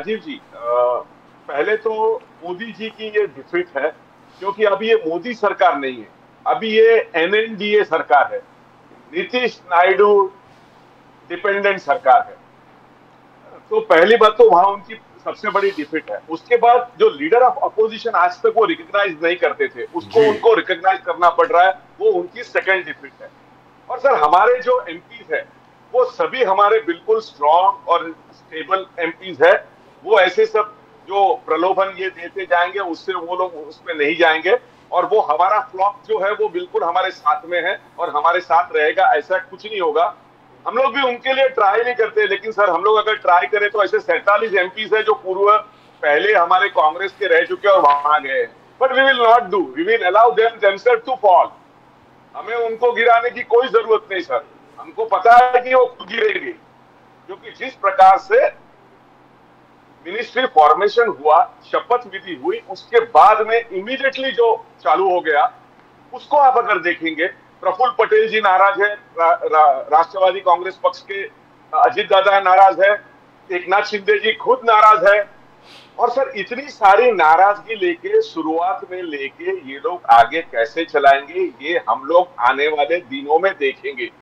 राजीव जी पहले तो मोदी जी की ये डिफिट है क्योंकि अभी ये मोदी सरकार नहीं है। अभी ये एनएनडीए सरकार है। नीतीश नायडू डिपेंडेंट सरकार है। तो पहली बात तो वहाँ उनकी सबसे बड़ी डिफिट है। उसके बाद जो लीडर ऑफ़ अपोजिशन आज तक वो रिकॉग्नाइज नहीं करते थे उसको उनको रिकॉग्नाइज करना पड़ रहा है वो उनकी सेकेंड डिफिट है। और सर हमारे जो एमपी है वो सभी हमारे बिल्कुल स्ट्रॉन्ग और स्टेबल एमपीज है। वो ऐसे सब जो प्रलोभन ये देते जाएँगे, उससे वो लोग उसमें नहीं जाएँगे। और वो हमारा फ्लॉप जो है, वो बिल्कुल हमारे साथ में है और हमारे साथ रहेगा, ऐसा कुछ नहीं होगा। हम लोग भी उनके लिए ट्राई नहीं करते, लेकिन सर, हम लोग अगर ट्राई करें तो ऐसे सैतालीस एमपी है जो पूर्व पहले हमारे कांग्रेस के रह चुके और वहाँ गए but we will not do we will allow them themselves to fall हमें उनको गिराने की कोई ज़रूरत नहीं, सर। हमको पता है कि वो गिरेंगे, क्योंकि जिस प्रकार से मिनिस्ट्री फॉर्मेशन हुआ शपथ विधि हुई उसके बाद में इमीडिएटली जो चालू हो गया उसको आप अगर देखेंगे प्रफुल्ल पटेल जी नाराज़ है रा, रा, राष्ट्रवादी कांग्रेस पक्ष के अजीत दादा नाराज़ है एक नाथ शिंदे जी खुद नाराज़ है। और सर इतनी सारी नाराज़गी लेके शुरुआत में लेके ये लोग आगे कैसे चलाएँगे ये हम लोग आने वाले दिनों में देखेंगे।